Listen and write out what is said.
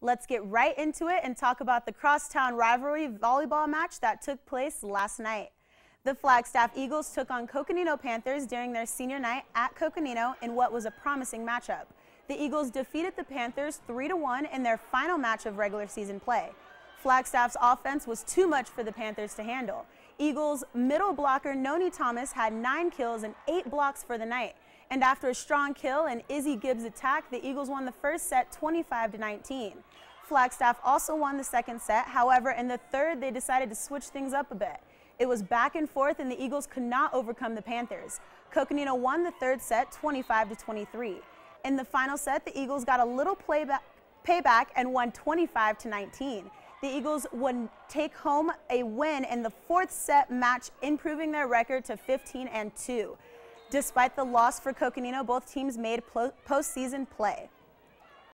Let's get right into it and talk about the crosstown rivalry volleyball match that took place last night. The Flagstaff Eagles took on Coconino Panthers during their senior night at Coconino in what was a promising matchup. The Eagles defeated the Panthers 3-1 in their final match of regular season play. Flagstaff's offense was too much for the Panthers to handle. Eagles middle blocker Noni Thomas had nine kills and eight blocks for the night. And after a strong kill and Izzy Gibbs attack, the Eagles won the first set 25 to 19. Flagstaff also won the second set. However, in the third, they decided to switch things up a bit. It was back and forth, and the Eagles could not overcome the Panthers. Coconino won the third set 25 to 23. In the final set, the Eagles got a little playback, payback and won 25 to 19. The Eagles would take home a win in the fourth set match, improving their record to 15 and 2. Despite the loss for Coconino, both teams made postseason play.